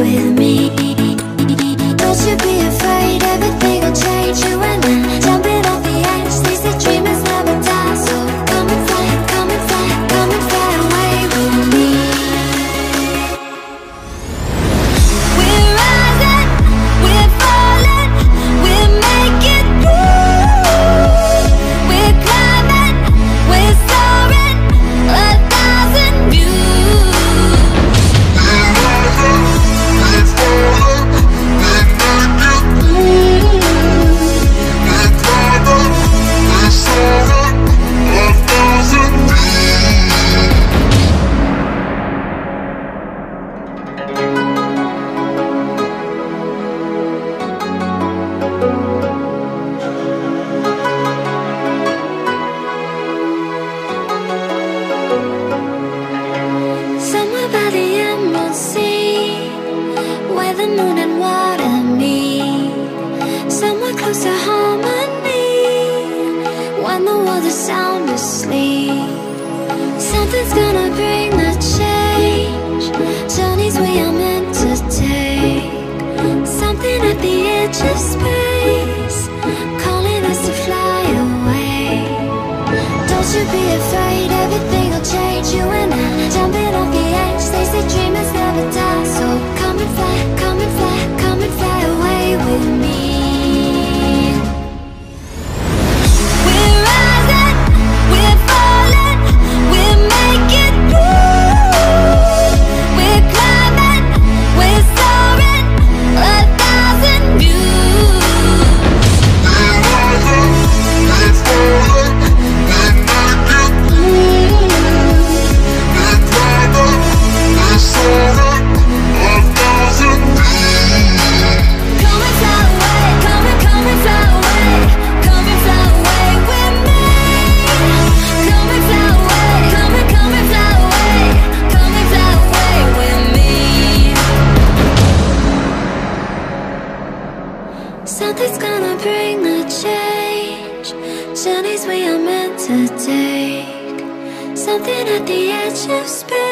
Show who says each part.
Speaker 1: with me. Something at the edge of space,